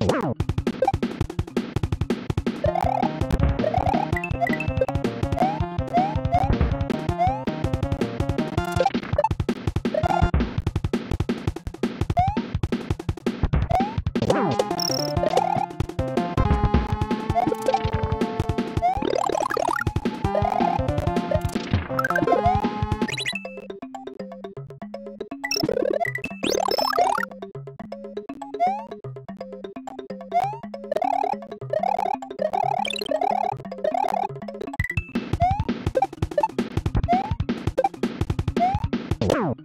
Wow. Wow.